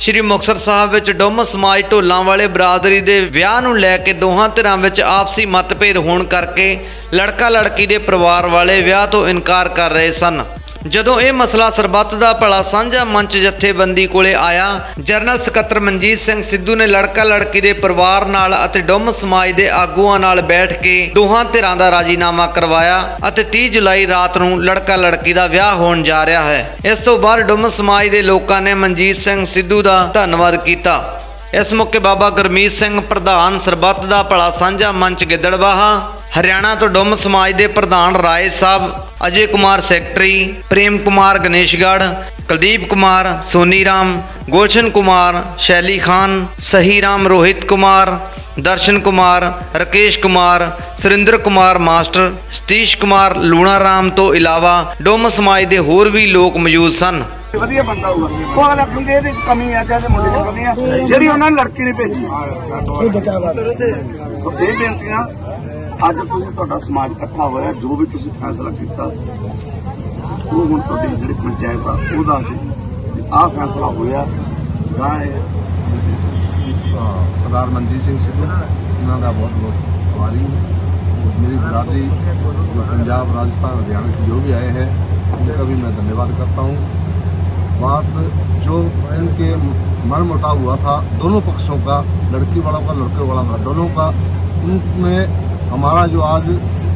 ਸ਼੍ਰੀ ਮੁਕਤਸਰ ਸਾਹਿਬ ਵਿੱਚ ਡੁੰਮ ਸਮਾਜ ਢੋਲਾਂ ਵਾਲੇ ਬਰਾਦਰੀ ਦੇ ਵਿਆਹ ਨੂੰ ਲੈ ਕੇ ਦੋਹਾਂ ਧਿਰਾਂ ਵਿੱਚ ਆਪਸੀ ਮਤਭੇਦ ਹੋਣ ਕਰਕੇ ਲੜਕਾ ਲੜਕੀ ਦੇ ਪਰਿਵਾਰ ਵਾਲੇ ਵਿਆਹ ਤੋਂ ਇਨਕਾਰ ਕਰ ਰਹੇ ਸਨ। ਜਦੋਂ ਇਹ ਮਸਲਾ ਸਰਬੱਤ ਦਾ ਭਲਾ ਸਾਂਝਾ ਮੰਚ ਜਥੇਬੰਦੀ ਕੋਲੇ ਆਇਆ, ਜਨਰਲ ਸਕੱਤਰ ਮਨਜੀਤ ਸਿੰਘ ਸਿੱਧੂ ਨੇ ਲੜਕਾ ਲੜਕੀ ਦੇ ਪਰਿਵਾਰ ਨਾਲ ਅਤੇ ਡੁੰਮ ਸਮਾਜ ਦੇ ਆਗੂਆਂ ਨਾਲ ਬੈਠ ਕੇ ਦੋਹਾਂ ਧਿਰਾਂ ਦਾ ਰਾਜੀਨਾਮਾ ਕਰਵਾਇਆ ਅਤੇ 30 ਜੁਲਾਈ ਰਾਤ ਨੂੰ ਲੜਕਾ ਲੜਕੀ ਦਾ ਵਿਆਹ ਹੋਣ ਜਾ ਰਿਹਾ ਹੈ। ਇਸ ਤੋਂ ਬਾਅਦ ਡੁੰਮ ਸਮਾਜ ਦੇ ਲੋਕਾਂ ਨੇ ਮਨਜੀਤ ਸਿੰਘ ਸਿੱਧੂ ਦਾ ਧੰਨਵਾਦ ਕੀਤਾ। ਇਸ ਮੌਕੇ ਬਾਬਾ ਗੁਰਮੀਤ ਸਿੰਘ, ਪ੍ਰਧਾਨ ਸਰਬੱਤ ਦਾ ਭਲਾ ਸਾਂਝਾ ਮੰਚ ਗਿੱਦੜਵਾਹਾ, ਹਰਿਆਣਾ ਤੋਂ ਡੁੰਮ ਸਮਾਜ ਦੇ ਪ੍ਰਧਾਨ ਰਾਏ ਸਾਹਿਬ ਅਜੇ ਕੁਮਾਰ ਸੈਕਟਰੀ ਪ੍ਰੇਮ ਕੁਮਾਰ ਗਣੇਸ਼ਗੜ੍ਹ ਕੁਲਦੀਪ ਕੁਮਾਰ ਸੋਨੀ ਰਾਮ ਗੁਲਸ਼ਨ ਕੁਮਾਰ ਸ਼ੈਲੀ ਖਾਨ ਸਹੀ ਰਾਮ ਰੋਹਿਤ ਕੁਮਾਰ ਦਰਸ਼ਨ ਕੁਮਾਰ ਰਕੇਸ਼ ਕੁਮਾਰ ਸੁਰਿੰਦਰ ਕੁਮਾਰ ਮਾਸਟਰ ਸਤੀਸ਼ ਕੁਮਾਰ ਲੂਣਾ ਰਾਮ ਤੋਂ ਇਲਾਵਾ ਡੁੰਮ ਸਮਾਜ ਦੇ ਹੋਰ ਵੀ ਲੋਕ ਮੌਜੂਦ ਸਨ। ਵਧੀਆ ਬੰਦਾ ਹੋਊਗਾ। ਉਹ ਅਗਲਾ ਕਹਿੰਦੇ ਇਹਦੇ ਚ ਕਮੀ ਆ ਜਾਂ ਇਹਦੇ ਮੁੰਡੇ ਚ ਕਮੀ ਆ। ਜਿਹੜੀ ਉਹਨਾਂ ਨੇ ਲੜਕੀ ਨੇ ਭੇਜੀ। ਸੋ ਇਹ ਬੇਨਤੀਆਂ अब तो समाज इकट्ठा ਇਕੱਠਾ जो भी ਵੀ फैसला किया ਕੀਤਾ, ਉਹ ਹੁਣ ਤੁਹਾਡੀ ਜਿਹੜੀ ਪੰਚਾਇਤ ਆ, ਉਹਦਾ ਆ ਫੈਸਲਾ ਹੋਇਆ। ਗਾਏ ਸਰਦਾਰ मेरी बिरादरी जो पंजाब राजस्थान हरियाणा से जो भी आए हैं उनका भी मैं धन्यवाद करता हूँ बात जो इनके मन मुटाव हुआ था दोनों पक्षों का लड़की वालों का लड़के वालों का दोनों का उनमें हमारा जो आज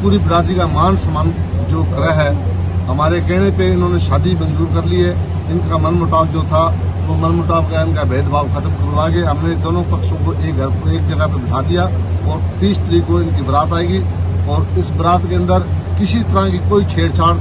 पूरी बिरादरी का मान सम्मान जो करा है, हमारे कहने पे इन्होंने शादी मंजूर कर ली है। इनका मन मुटाव जो था, वो मन मुटाव का इनका भेदभाव खत्म करवा के हमने दोनों पक्षों को एक घर को एक जगह पर बिठा दिया और तीस तरीक को इनकी बारात आएगी और इस बारात के अंदर किसी तरह की कोई छेड़छाड़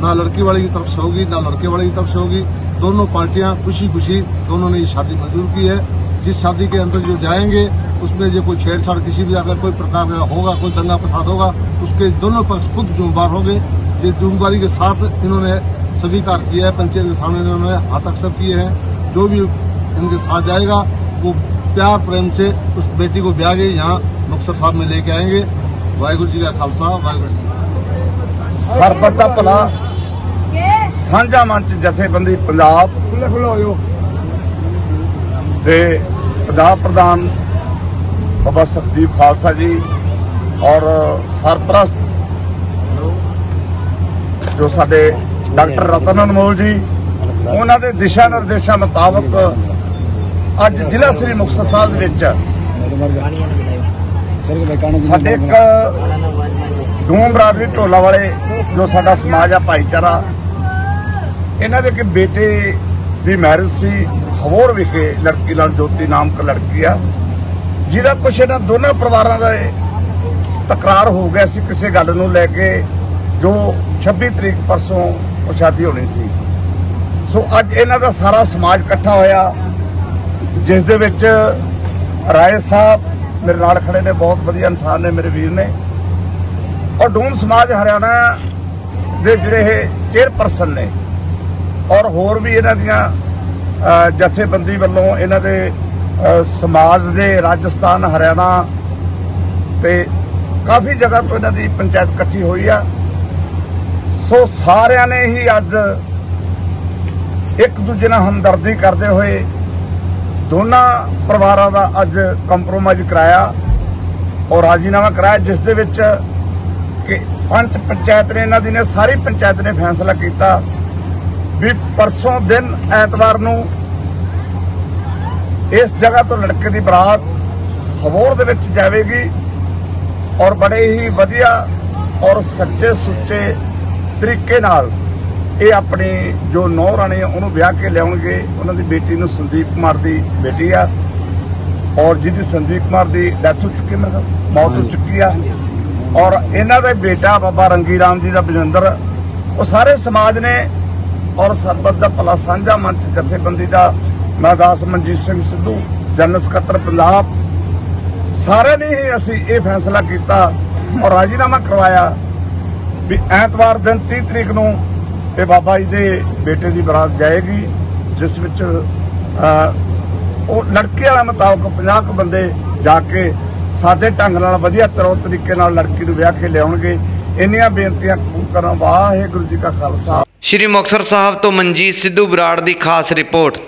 ना लड़की वाले की तरफ़ से होगी, ना लड़के वाले की तरफ़ से होगी। दोनों पार्टियाँ खुशी खुशी दोनों ने ये शादी मंजूर की है। जिस शादी के अंदर जो जाएँगे उसमें जो कोई छेड़छाड़ किसी भी अगर कोई प्रकार का होगा कोई दंगा फसाद होगा उसके दोनों पक्ष खुद जुम्मेवार होंगे ये जुम्मेवारी के साथ इन्होंने स्वीकार किया है पंचायत के सामने इन्होंने हाथ अक्सर किए हैं जो भी इनके साथ जाएगा वो प्यार प्रेम से उस बेटी को ब्याह के यहाँ मुक्तसर साहब में लेके आएंगे वाहिगुरु जी का खालसा वाहिगुरु जी ਸਰਬੱਤ ਦਾ ਭਲਾ ਸਾਂਝਾ ਮੰਚ ਜਥੇਬੰਦੀ ਪੰਜਾਬ ਖੁੱਲੇ ਖੁੱਲੇ ਹੋਇਓ ਤੇ ਪੰਜਾਬ ਪ੍ਰਧਾਨ ਬਾਬਾ ਸੁਖਦੀਪ ਖਾਲਸਾ ਜੀ ਔਰ ਸਰਪ੍ਰਸਤ ਜੋ ਸਾਡੇ ਡਾਕਟਰ ਰਤਨ ਅਨਮੋਲ ਜੀ, ਉਹਨਾਂ ਦੇ ਦਿਸ਼ਾ ਨਿਰਦੇਸ਼ਾਂ ਮੁਤਾਬਕ ਅੱਜ ਜ਼ਿਲ੍ਹਾ ਸ੍ਰੀ ਮੁਕਤਸਰ ਸਾਹਿਬ ਦੇ ਵਿੱਚ ਸਾਡੇ ਇੱਕ ਡੂਮ ਬਰਾਦਰੀ ਢੋਲਾ ਵਾਲੇ ਜੋ ਸਾਡਾ ਸਮਾਜ ਆ, ਭਾਈਚਾਰਾ, ਇਹਨਾਂ ਦੇ ਇੱਕ ਬੇਟੇ ਦੀ ਮੈਰਿਜ ਸੀ, ਹਵੋਰ ਵਿਖੇ ਲੜਕੀ ਲਾਲ ਜੋਤੀ ਨਾਮ ਕ ਲੜਕੀ ਆ। ਜਿਹਦਾ ਕੁਛ ਇਹਨਾਂ ਦੋਨਾਂ ਪਰਿਵਾਰਾਂ ਦਾ ਤਕਰਾਰ ਹੋ ਗਿਆ ਸੀ ਕਿਸੇ ਗੱਲ ਨੂੰ ਲੈ ਕੇ, ਜੋ 26 ਤਰੀਕ ਪਰਸੋਂ ਉਹ ਸ਼ਾਦੀ ਹੋਣੀ ਸੀ। ਸੋ ਅੱਜ ਇਹਨਾਂ ਦਾ ਸਾਰਾ ਸਮਾਜ ਇਕੱਠਾ ਹੋਇਆ, ਜਿਸ ਦੇ ਵਿੱਚ ਰਾਏ ਸਾਹਿਬ ਮੇਰੇ ਨਾਲ ਖੜੇ ਨੇ, ਬਹੁਤ ਵਧੀਆ ਇਨਸਾਨ ਨੇ ਮੇਰੇ ਵੀਰ ਨੇ। ਔਰ ਡੂਮ ਸਮਾਜ ਹਰਿਆਣਾ ਦੇ ਜਿਹੜੇ ਇਹ ਚੇਅਰਪਰਸਨ ਨੇ, ਔਰ ਹੋਰ ਵੀ ਇਹਨਾਂ ਦੀਆਂ ਜਥੇਬੰਦੀ ਵੱਲੋਂ ਇਹਨਾਂ ਦੇ ਸਮਾਜ ਦੇ ਰਾਜਸਥਾਨ, ਹਰਿਆਣਾ ਤੇ ਕਾਫੀ ਜਗ੍ਹਾ ਤੋਂ ਇਹਨਾਂ ਦੀ ਪੰਚਾਇਤ ਇਕੱਠੀ ਹੋਈ ਆ। ਸੋ ਸਾਰਿਆਂ ਨੇ ਹੀ ਅੱਜ ਇੱਕ ਦੂਜੇ ਨਾਲ ਹਮਦਰਦੀ ਕਰਦੇ ਹੋਏ ਦੋਨਾਂ ਪਰਿਵਾਰਾਂ ਦਾ ਅੱਜ ਕੰਪਰੋਮਾਈਜ਼ ਕਰਾਇਆ ਔਰ ਰਾਜੀਨਾਮਾ ਕਰਾਇਆ, ਜਿਸ ਦੇ ਵਿੱਚ ਕਿ ਪੰਚ ਪੰਚਾਇਤ ਨੇ, ਇਹਨਾਂ ਦੀ ਨੇ, ਸਾਰੀ ਪੰਚਾਇਤ ਨੇ ਫੈਸਲਾ ਕੀਤਾ ਵੀ ਪਰਸੋਂ ਦਿਨ ਐਤਵਾਰ ਨੂੰ ਇਸ ਜਗ੍ਹਾ ਤੋਂ ਲੜਕੇ ਦੀ ਬਰਾਤ ਹਵੋਰ ਦੇ ਵਿੱਚ ਜਾਵੇਗੀ ਔਰ ਬੜੇ ਹੀ ਵਧੀਆ ਔਰ ਸੱਚੇ ਸੁੱਚੇ ਤਰੀਕੇ ਨਾਲ ਇਹ ਆਪਣੀ ਜੋ ਨੌ ਰਾਣੀ ਉਹਨੂੰ ਵਿਆਹ ਕੇ ਲਿਆਉਣਗੇ, ਉਹਨਾਂ ਦੀ ਬੇਟੀ ਨੂੰ ਸੰਦੀਪ ਕੁਮਾਰ ਦੀ ਬੇਟੀ ਆ ਔਰ ਜਿਹਦੀ ਸੰਦੀਪ ਕੁਮਾਰ ਦੀ ਡੈਥ ਹੋ ਚੁੱਕੀ ਮੇਰੇ ਮੌਤ ਹੋ ਚੁੱਕੀ ਆ। ਔਰ ਇਹਨਾਂ ਦਾ ਬੇਟਾ ਬਾਬਾ ਰੰਗੀ ਰਾਮ ਜੀ ਦਾ ਬਜਿੰਦਰ, ਉਹ ਸਾਰੇ ਸਮਾਜ ਨੇ ਔਰ ਸਰਬੱਤ ਦਾ ਭਲਾ ਸਾਂਝਾ ਮੰਚ ਜਥੇਬੰਦੀ ਦਾ ਮੈਂ ਦਾਸ ਮਨਜੀਤ ਸਿੰਘ ਸਿੱਧੂ ਜਨਰਲ ਸਕੱਤਰ ਪੰਜਾਬ। ਸਾਰਿਆਂ ਨੇ ਹੀ ਅਸੀਂ ਇਹ ਫੈਸਲਾ ਕੀਤਾ ਔਰ ਰਾਜੀਨਾਮਾ ਕਰਵਾਇਆ ਵੀ ਐਤਵਾਰ ਦਿਨ 30 ਤਰੀਕ ਨੂੰ ਇਹ ਬਾਬਾ ਜੀ ਦੇ ਬੇਟੇ ਦੀ ਬਰਾਤ ਜਾਏਗੀ, ਜਿਸ ਵਿੱਚ ਉਹ ਲੜਕੇ ਵਾਲਾ ਮੁਤਾਬਕ 50 ਕੁ ਬੰਦੇ ਜਾ ਕੇ ਸਾਦੇ ਢੰਗ ਨਾਲ ਵਧੀਆ ਤਰ੍ਹਾਂ ਤਰੀਕੇ ਨਾਲ ਲੜਕੀ ਨੂੰ ਵਿਆਹ ਕੇ ਲਿਆਉਣਗੇ। ਇੰਨੀਆਂ ਬੇਨਤੀਆਂ ਕਬੂਲ ਕਰਾਂ ਵਾਹਿਗੁਰੂ ਜੀ ਕਾ ਖਾਲਸਾ। ਸ਼੍ਰੀ ਮੁਕਤਸਰ ਸਾਹਿਬ ਤੋਂ ਮਨਜੀਤ ਸਿੱਧੂ ਬਰਾੜ ਦੀ ਖਾਸ ਰਿਪੋਰਟ।